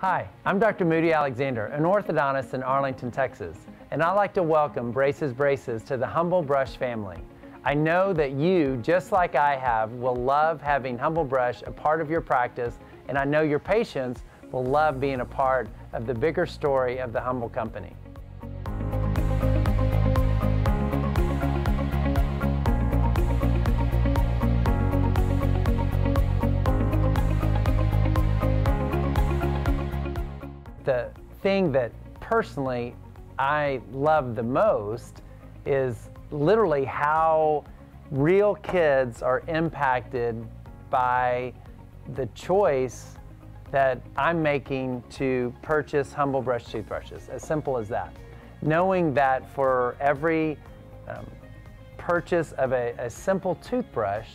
Hi, I'm Dr. Moody Alexander, an orthodontist in Arlington, Texas, and I'd like to welcome Braces Braces to the Humble Brush family. I know that you, just like I have, will love having Humble Brush a part of your practice, and I know your patients will love being a part of the bigger story of the Humble Company. The thing that personally I love the most is literally how real kids are impacted by the choice that I'm making to purchase Humble Brush toothbrushes. As simple as that. Knowing that for every um, purchase of a, a, simple toothbrush,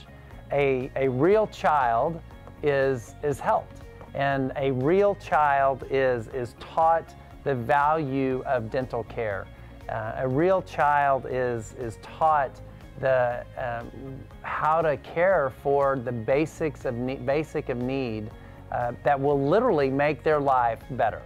a, a real child is, is helped. And a real child is, is taught the value of dental care. Uh, a real child is, is taught the, um, how to care for the basics of basic of need uh, that will literally make their life better.